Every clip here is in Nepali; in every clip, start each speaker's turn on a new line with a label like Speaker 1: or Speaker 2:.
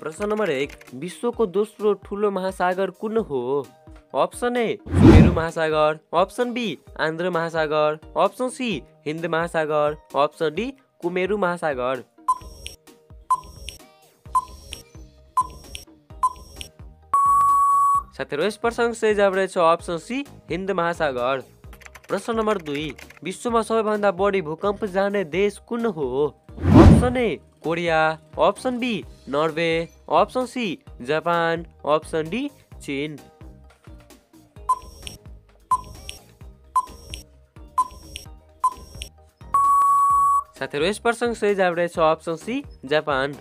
Speaker 1: प्रश्न नम्बर एक विश्वको दोस्रो ठुलो महासागर कुन हो? अप्सन ए सुमेरु महासागर। अप्सन बी आन्ध्र महासागर। अप्सन सी हिन्द महासागर। अप्सन डी कुमेरु महासागर। साथीहरू यस प्रश्नको सही जवाब रहेछ अप्सन सी हिन्द महासागर। प्रश्न नम्बर दुई विश्वमा सबैभन्दा बढी भूकम्प जाने देश कुन हो? Option A Korea option B Norway option C Japan option D चीन साथीहरू यस प्रश्नको सही जवाब रहेछ अप्सन सी जापान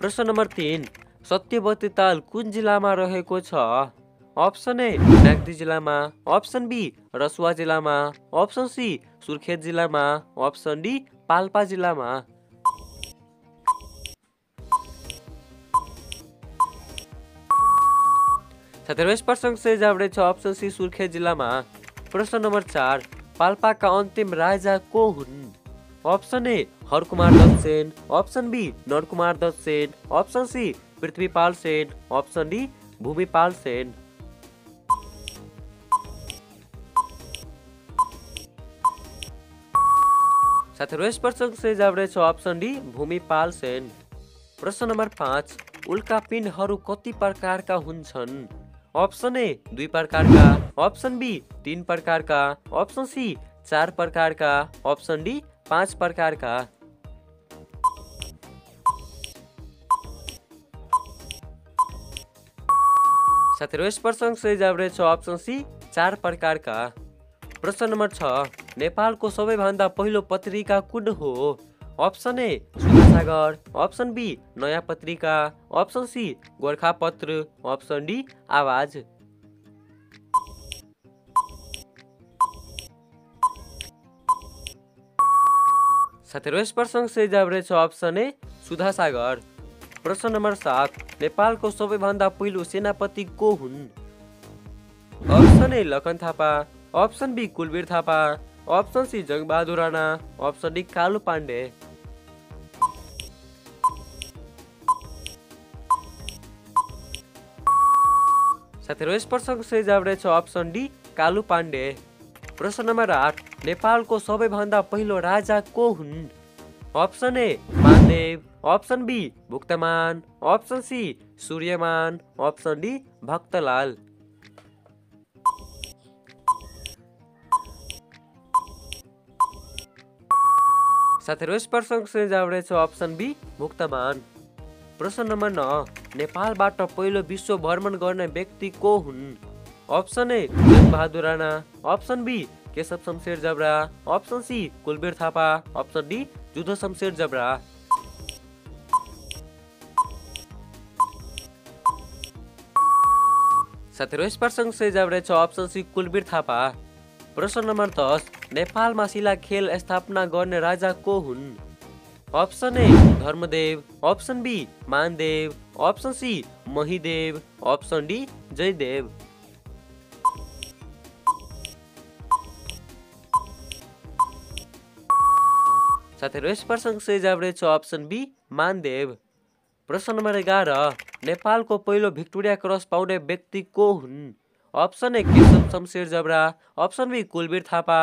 Speaker 1: प्रश्न नम्बर तिन सत्यवती ताल कुन जिल्लामा रहेको छ? अप्सन ए नागदी जिल्लामा. अप्सन बी रसुवा जिल्लामा. अप्सन सी सुर्खेत जिल्लामा. अप्सन डी पाल्पा जिल्लामा. यस प्रश्नको सही जवाब रहेछ अप्सन सी सुर्खेत जिल्लामा। प्रश्न नम्बर चार पाल्पाका अन्तिम राजा को हुन्? Option A Harkumar Dutta Sen. Option B Narkumar Dutta Sen. Option C Prithvipal Sen. Option D Bhumipal Sen. साथीहरू यस प्रश्नको सही जवाब रहेछ अप्सन डी भूमिपाल सेन। प्रश्न नम्बर पाँच उल्का पिण्डहरू कति प्रकारका हुन्छन्? अप्सन ए दुई प्रकारका। अप्सन बी तिन प्रकारका। अप्सन सी चार प्रकारका। अप्सन डी पाँच प्रकारका। साथीहरू यस प्रश्नको सही जवाब रहेछ अप्सन सी चार प्रकारका। प्रश्न नम्बर छ नेपालको सबैभन्दा पहिलो पत्रिका कुन हो? Option A Sudhasagar option B Naya Patrika option C Gorkhapatra option D Awaj. साथीहरू यस प्रश्नको सही जवाब रहेछ अप्सन ए सुधासागर प्रश्न नम्बर सात नेपालको सबैभन्दा पहिलो सेनापति को हुन्? Option A Lakhan Thapa. Option B Kulbir Thapa. Option C Jangbahadur Rana. Option D Kalu Pande. साथीहरू यस प्रश्नको सही जवाब रहेछ अप्सन डी कालु पाण्डे। प्रश्न नम्बर आठ नेपालको सबैभन्दा पहिलो राजा को हुन्? Option A Mandev option B Bhuktaman. Option C Suryaman. Option D Bhaktalal. साथीहरू यस प्रश्नको सही जवाब रहेछ अप्सन बी भुक्तमान। प्रश्न नम्बर नौ नेपालबाट पहिलो विश्व भ्रमण गर्ने व्यक्ति को हुन्? Option A Bahadur Rana. Option B Keshav Shamsher Jabra. Option C Kulvir Thapa. Option D Juddha Shamsher Jabra. साथीहरू यस प्रश्नको सही जवाब रहेछ अप्सन सी कुलवीर थापा। प्रश्न नम्बर दस नेपालमा शिला खेल स्थापना गर्ने राजा को हुन्? Option A Dharmadev option B Mandev option C Mahidev option D Jayadev साथीहरू यस प्रश्नको सही जवाब रहेछ अप्सन बी मानदेव प्रश्न नम्बर एघार नेपालको पहिलो भिक्टोरिया क्रस पाउने व्यक्ति को हुन्? Option A Keshav Shamsher Jabara option B Kulbir Thapa.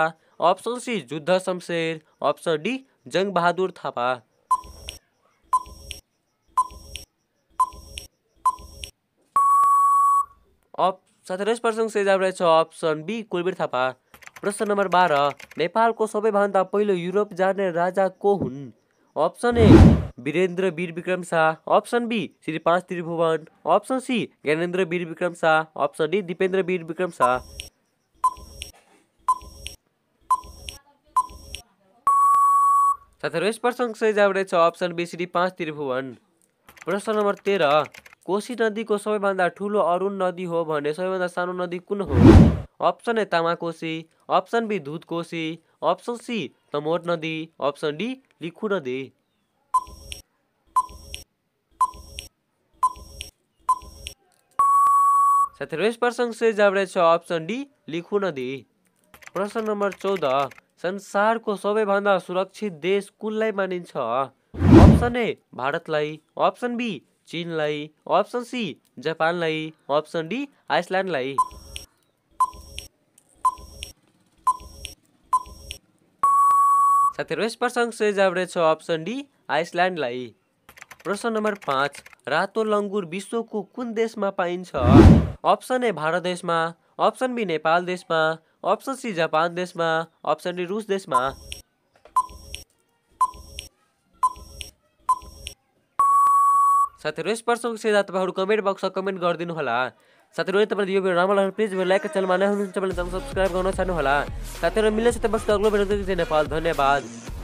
Speaker 1: Option C Juddha Shamsher. Option D Jangbahadur Thapa. Up प्रश्नको सही जवाब रहेछ। Option B Kulbir Thapa. प्रश्न नम्बर बाह्र नेपालको सबैभन्दा पहिलो युरोप जाने राजा को हुन्? Option A Birendra Bir Bikram Shah. Option B Shri पाँच Tribhuvan. Option C Gyanendra Bir Bikram Shah. Option D Dipendra Bir Bikram Shah. साथीहरू प्रश्नको सही जवाब रहेछ अप्सन बी श्री पाँच त्रिभुवन। प्रश्न नम्बर तेह्र कोशी नदीको सबैभन्दा ठुलो अरुण नदी हो भने सबैभन्दा सानो नदी कुन हो? Option A Tamakoshi option B Dudhkoshi option C Tamor नदी अप्सन डी लिखु नदी। साथीहरू यस प्रश्नको सही जवाब रहेछ अप्सन डी लिखु नदी। प्रश्न नम्बर चौध संसारको सबैभन्दा सुरक्षित देश कुनलाई मानिन्छ? अप्सन ए भारतलाई। अप्सन बी चिनलाई। अप्सन सी जापानलाई। अप्सन डी आइसल्यान्डलाई। साथीहरू यस सही जवाब रहेछ अप्सन डी आइसल्यान्डलाई। प्रश्न नम्बर पाँच रातो लङ्गुर विश्वको कुन देशमा पाइन्छ? अप्सन ए भारत देशमा। अप्सन बी नेपाल देशमा। अप्सन सी जापान देशमा. अप्सन डी रुस देशमा. साथीहरू यस जवाब तपाईँहरू कमेन्ट बक्समा कमेन्ट गरिदिनु होला। साथीहरू तपाईँले यो भिडियो राम्रो लाग्यो प्लिज लाइक च्यानलमा नहुनुहुन्छ भने सब्सक्राइब गर्न चाहनु होला। साथीहरू साथै बस्दा अग्लो भिडियो नेपाल। धन्यवाद।